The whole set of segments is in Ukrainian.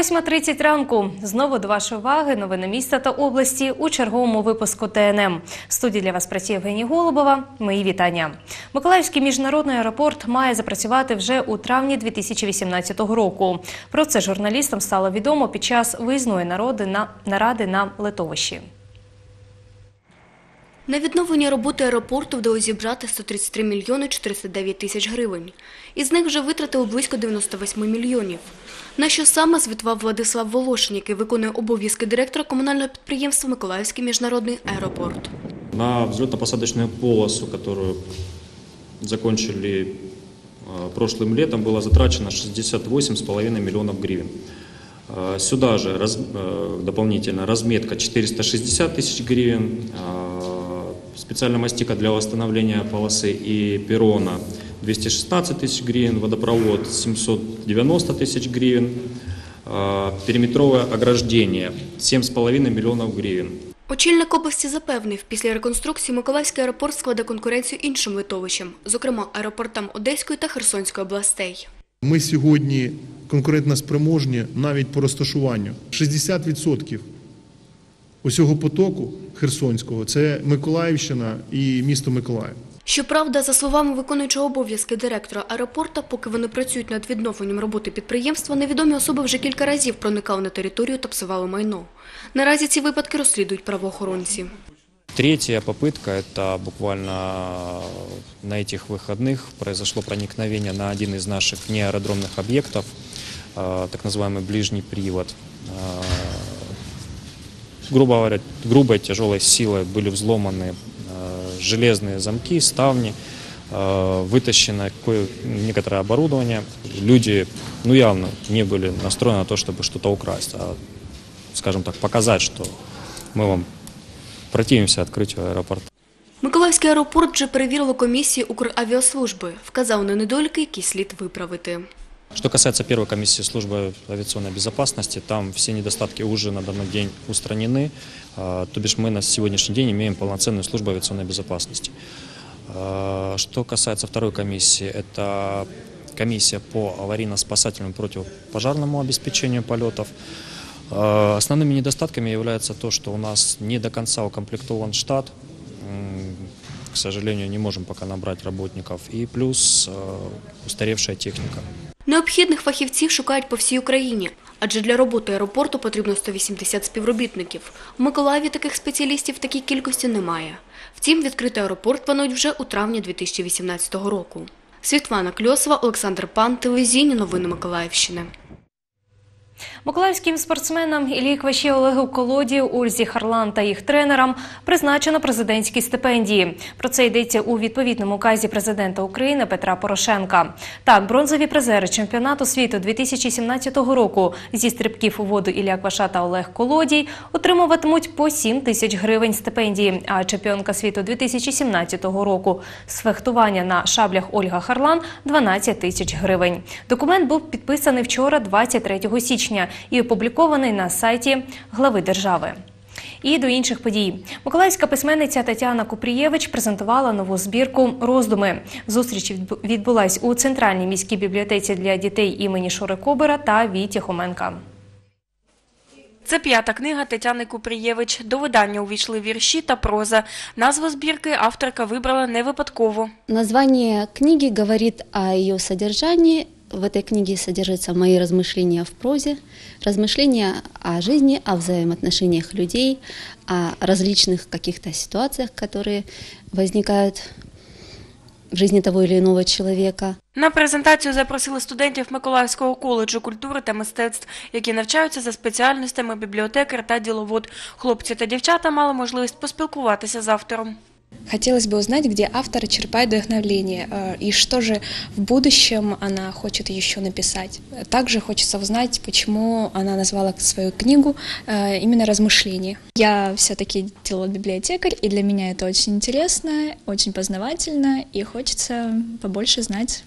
8.30 ранку. Знову до вашої уваги новини міста та області у черговому випуску ТНМ. В студії для вас працює Євгенія Голубова. Мої вітання. Миколаївський міжнародний аеропорт має запрацювати вже у травні 2018 року. Про це журналістам стало відомо під час виїзної народи на наради на литовищі. На відновлення роботи аеропорту вдалося зібрати 133 мільйони 409 тисяч гривень. Із них вже витратили близько 98 мільйонів. На що саме звітував Владислав Волошин, який виконує обов'язки директора комунального підприємства Миколаївський міжнародний аеропорт. На взлетно-посадочную полосу, которую закончили э, прошлым летом, было затрачено 68,5 миллионов гривен. Э, Сюда же раз- э, дополнительно разметка 460 тысяч гривен, э, специальная мастика для восстановления полосы и перрона 216 тысяч гривен, водопровод 790 тысяч гривен, э, периметровое ограждение 7,5 миллионов гривен. Очільник області запевнив, після реконструкції Миколаївський аеропорт складе конкуренцію іншим литовищам, зокрема аеропортам Одеської та Херсонської областей. Ми сьогодні конкурентно спроможні навіть по розташуванню. 60% усього потоку Херсонського це Миколаївщина і місто Миколаїв. Щоправда, за словами виконуючого обов'язки директора аеропорта, поки вони працюють над відновленням роботи підприємства, невідомі особи вже кілька разів проникали на територію та псували майно. Наразі ці випадки розслідують правоохоронці. Третья попытка, это буквально на этих выходных произошло проникновение на один из наших неаэродромных объектов, э, так называемый ближний привод. Э, Грубо говоря, грубой тяжелой силой были взломаны э, железные замки, ставни, э, вытащено кое- некоторое оборудование. Люди, ну явно, не были настроены на то, чтобы что-то украсть, а, скажем так, показать, что мы вам противимся открытию аэропорта. Миколаївський аеропорт вже перевірило комісії Укравіаслужби, вказав на недоліки, які слід виправити. Что касается первой комиссии службы авиационной безопасности, там все недостатки уже на данный день устранены, а, то бишь мы на сегодняшний день имеем полноценную службу авиационной безопасности. А, Что касается второй комиссии, это комиссия по аварийно-спасательному противопожарному обеспечению полетов. А, Основными недостатками является то, что у нас не до конца укомплектован штат, к сожалению, не можем пока набрать работников, и плюс устаревшая техника. Необхідних фахівців шукають по всій Україні, адже для роботи аеропорту потрібно 180 співробітників. У Миколаєві таких спеціалістів в такій кількості немає. Втім, відкрити аеропорт планують вже у травні 2018 року. Світлана Кльосова, Олександр Пан, телевізійні новини Миколаївщини. Миколаївським спортсменам Іллі Кваші Олегу Колоді, Ользі Харлан та їх тренерам призначено президентські стипендії. Про це йдеться у відповідному указі президента України Петра Порошенка. Так, бронзові призери чемпіонату світу 2017 року зі стрибків у воду Ілля Кваша та Олег Колодій отримуватимуть по 7 тисяч гривень стипендії. А чемпіонка світу 2017 року з фехтування на шаблях Ольга Харлан 12 тисяч гривень. Документ був підписаний вчора, 23 січня, і опублікований на сайті глави держави. І до інших подій. Миколаївська письменниця Тетяна Купрієвич презентувала нову збірку Роздуми. Зустріч відбулась у центральній міській бібліотеці для дітей імені Шури Кобера та Віті Хоменка. Це п'ята книга Тетяни Купрієвич. До видання увійшли вірші та проза. Назву збірки авторка вибрала не випадково. Название книги говорит о ее содержании. В этой книге содержатся мои размышления в прозе, размышления о жизни, о взаимоотношениях людей, о различных каких-то ситуациях, которые возникают в жизни того или иного человека. На презентацію запросили студентів Миколаївського коледжу культури та мистецтв, які навчаються за спеціальностями бібліотекар та діловод. Хлопці та дівчата мали можливість поспілкуватися з автором. Хотелось бы узнать, где автор черпает вдохновение э, и что же в будущем она хочет еще написать. Также хочется узнать, почему она назвала свою книгу э, именно «Размышления». Я все-таки библиотекарь, и для меня это очень интересно, очень познавательно, и хочется побольше знать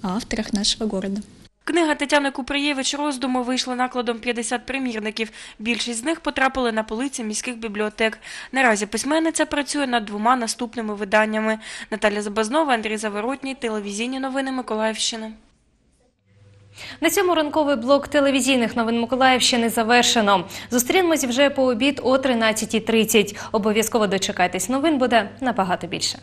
о авторах нашего города. Книга Тетяни Куприєвич роздуми вийшла накладом 50 примірників. Більшість з них потрапили на полиці міських бібліотек. Наразі письменниця працює над двома наступними виданнями. Наталя Забазнова, Андрій Заворотній, телевізійні новини Миколаївщини. На цьому ранковий блок телевізійних новин Миколаївщини завершено. Зустрінемось вже по обід о 13.30. Обов'язково дочекайтесь. Новин буде набагато більше.